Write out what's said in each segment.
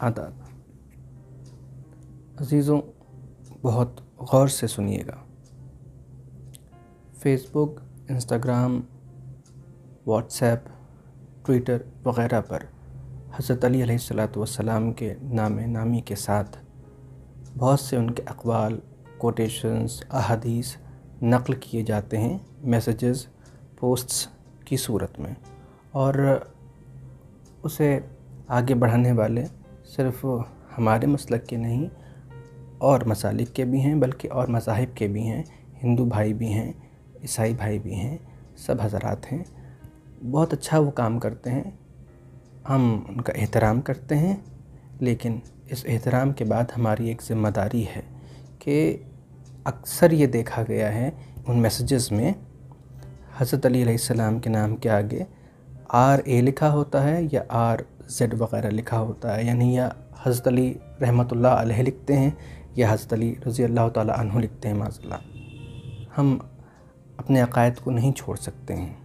आदाब अज़ीज़ों, बहुत गौर से सुनिएगा। फेसबुक इंस्टाग्राम व्हाट्सएप ट्विटर वगैरह पर हज़रत अली अलैहिस्सलाम के नाम नामी के साथ बहुत से उनके अकवाल कोटेशंस अहदीस नक़ल किए जाते हैं मैसेजेस पोस्ट्स की सूरत में। और उसे आगे बढ़ाने वाले सिर्फ़ हमारे मसलक के नहीं, और मसालिक के भी हैं, बल्कि और मज़ाहिब के भी हैं, हिंदू भाई भी हैं, ईसाई भाई भी हैं, सब हज़रात हैं। बहुत अच्छा वो काम करते हैं। हम उनका एहतराम करते हैं, लेकिन इस एहतराम के बाद हमारी एक ज़िम्मेदारी है कि अक्सर ये देखा गया है, उन मैसेजेस में हज़रत अली सलाम के नाम के आगे आर ए लिखा होता है या आर जेड वगैरह लिखा होता है? यानी या हज़रत अली रहमतुल्लाह अलैह लिखते हैं या हज़रत अली रज़ी अल्लाह अन्हु लिखते हैं माजल्ला हम अपने अकायद को नहीं छोड़ सकते हैं।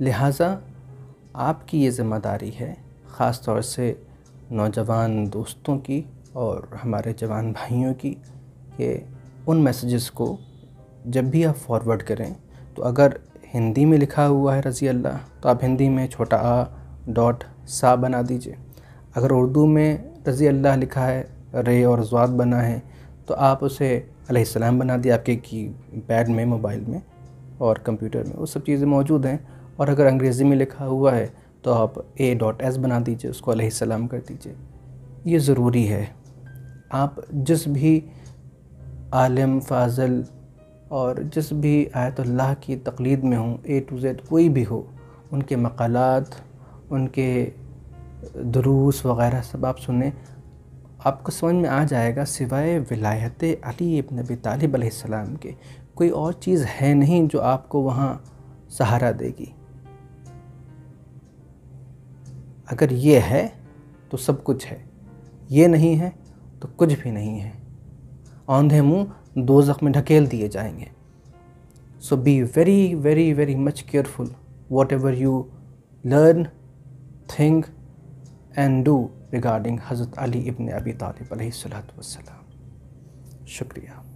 लिहाजा आपकी ये ज़िम्मेदारी है ख़ास तौर से नौजवान दोस्तों की और हमारे जवान भाइयों की, कि उन मैसेजेस को जब भी आप फॉरवर्ड करें तो अगर हिंदी में लिखा हुआ है रज़ी अल्लाह तो आप हिंदी में छोटा आ डॉट सा बना दीजिए। अगर उर्दू में रज़ी अल्लाह लिखा है, रे और ज़्वाद बना है तो आप उसे अलैहिस्सलाम बना दिए आपके की पैड में, मोबाइल में और कंप्यूटर में। वो सब चीज़ें मौजूद हैं और अगर अंग्रेज़ी में लिखा हुआ है तो आप ए डॉट एस बना दीजिए, उसको अलैहिस्सलाम कर दीजिए। ये ज़रूरी है। आप जिस भी आलम, फ़ाज़ल और जिस भी आयतुल्लाह की तकलीद में हूँ ए टू जेड कोई भी हो, उनके मकालात, उनके दरूस वग़ैरह सब आप सुने, आपको समझ में आ जाएगा सिवाय विलायत अली इब्न तालिब सलाम के, कोई और चीज़ है नहीं जो आपको वहाँ सहारा देगी। अगर ये है तो सब कुछ है। ये नहीं है तो कुछ भी नहीं है। औंधे मुँह दो में ढकेल दिए जाएँगे। So be very very very much careful whatever you learn think and do regarding Hazrat Ali Ibn अबी तालिब शुक्रिया